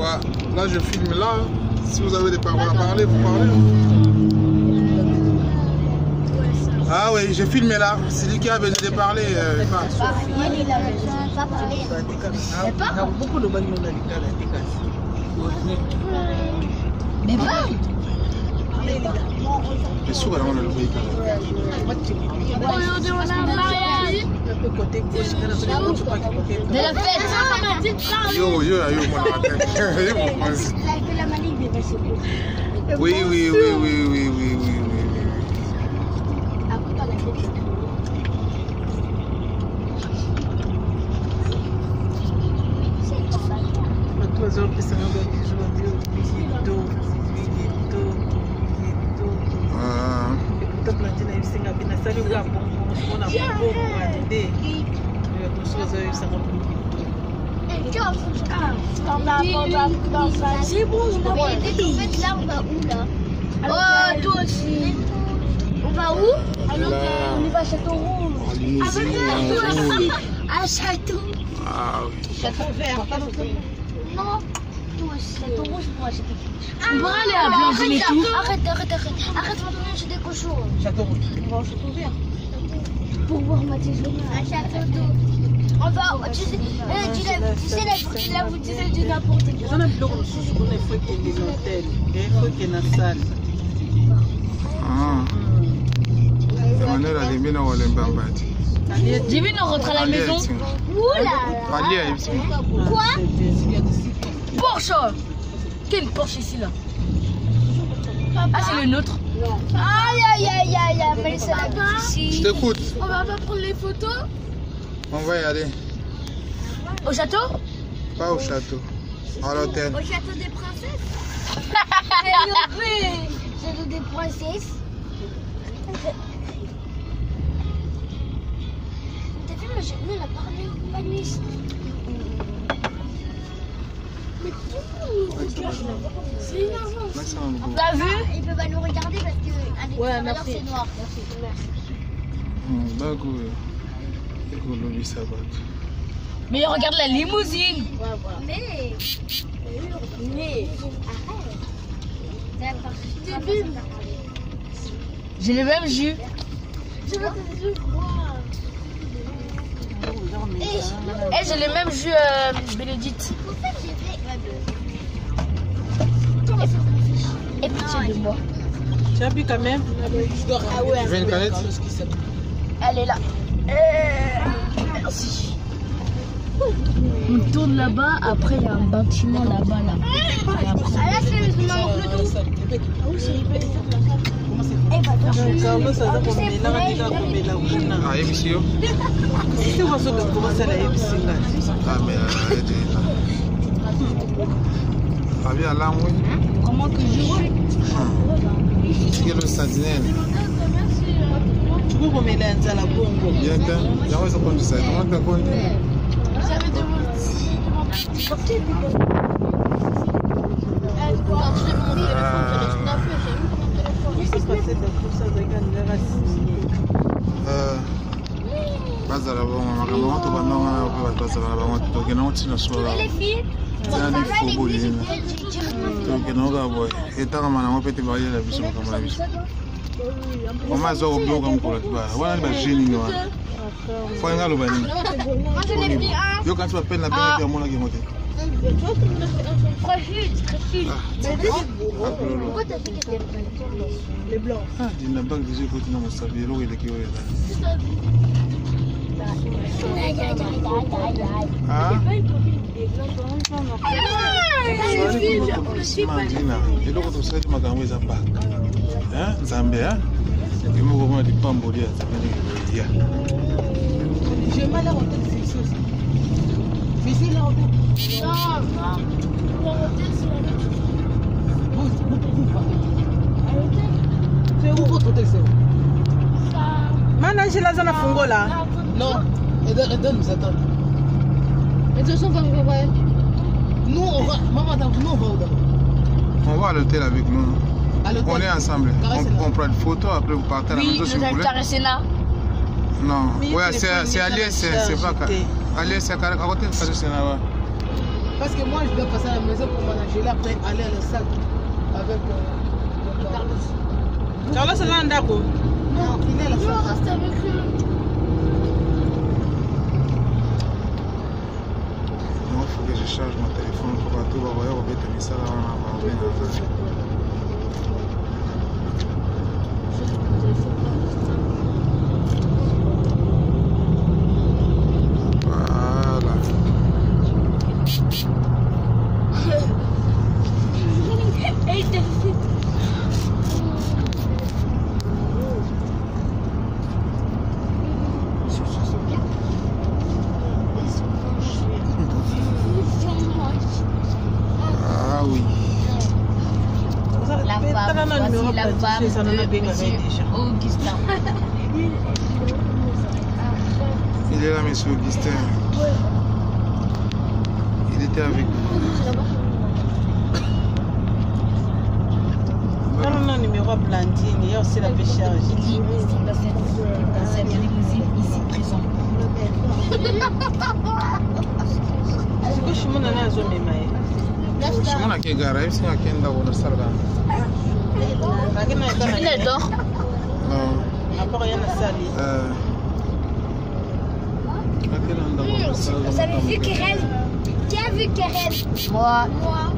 Là je filme là. Si vous avez des paroles à parler, vous parlez. Ah oui, j'ai filmé là. C'est lui qui a besoin de parler. Euh, pas. Il a besoin de pas parler. beaucoup de balles dans la Mais parle. Mais souvent, on a le pays. De la fête. Yo, yo, yo, moi, la tête. Yo, mon prince. La manie de passer. Oui, oui, oui, oui, oui, oui, oui, oui. Après, dans la fête. Ah, toplange na yebisinga mpe nasali oka bongo mpona bongo ade mosusu azoyebisango Toi aussi. On va où? Alors, On va à Château Rouge. Ah, à Château. Ah oui. Château Vert. Non. Toi aussi. Château rouge pour acheter quelque chose. On va aller à Blanche et tout. Arrête, arrête, arrête. Arrête, on va acheter des cochons. Château rouge. On va au château vert. Pour voir ma maison. À Château d'eau. On va, tu sais, euh, tu sais, la, la boutique du n'importe quoi. eza na biloko mosusu kuna efo ekende na hotel efo ekende na sale Ah. Emmanuel alimbi na kolemba mbati. J'ai vu, on rentre à la maison. Oula. Ti. Quoi? Porsche Quel Porsche ici là Ah, c'est le nôtre. Aïe, aïe, aïe, aïe, aïe, mais ça la Je ici. t'écoute. On va pas prendre les photos On va y aller. Au château Pas au château. À l'hôtel. Au château des princesses Château des princesses T'as vu, moi, j'ai- nous, on a parlé C'est énervant. T'as vu Il peut pas nous regarder parce que des Ouais, merci. c'est noir. Merci. Bago. ekolobi sabato. Mais regarde la limousine. Mais. Mais. Arrête. Débile. J'ai le même jus. Je veux. Eh, j'ai le même jus, euh, Bénédicte. En fait, j'ai fait. Et pitié de moi. tu as bu quand même Ah ouais. Tu veux une canette Elle est là. Euh, merci. On tourne là-bas, après il y a un bâtiment là-bas là. Ah là, c'est le Fabi alam wè? Koman ki jou wè? Sikè lò sardinè nè? Chou kou mè lè an zala bongo. Yè kè? Yè wè sou kondi sa? Koman kè kondi? J'avè de mè. Koman ki pou? bazala bango makambo bantu bandonga bazala bango tokende ngo ntina solo eza ni fobo eh. liyenga tokende koka boye etangama nango mpe te bayela biso makambo na biso. Mama aza kobiyoka mokola wana ni bajenini wana? Foyenga aloba nini? Yoka nti bapene na pene te amonaki yango te. Ah. Ah. Dina bag deja ekotina mosabi eloko eleki oyo eza Ah? eloko tosali makambo eza baka nzambe ekemoko mona lipamboli ya nzambe ndenge kolia managile aza na fungola? Non. Eda nous attendre Toute façon, on va voir. Nous, on va. Maman, attends, nous, on va où d'abord On va à l'hôtel avec nous. À l'hôtel. On est ensemble. On, on prend une photo, après vous partez à la Oui, maison si vous voulez. caressé là. Non, Mais ouais, c'est faut c'est pas ajoutée. Aliès, c'est à côté de Carré Sénat. Parce que moi, je dois passer à la maison pour manager là, après aller à la salle avec euh, Carlos. Carlos aza na ndako? Non, il est à la Je vais rester avec lui. Moi, il faut je charge mon téléphone pour bato bakoya kobeta misala wana babengaka Voilà. Et il te fait. Ah oui. La tala na femme, numéro voici la femme de monsieur Augustin. Il est là, monsieur Augustin. Il était avec vous. tala na numéro blandine Il dans cette limousine ici présent. ye singa ake ndako nasalaka. ake na eta Il est dehors. Non. apart ya na sali Euh. Qui a vu Keren Moi, Moi.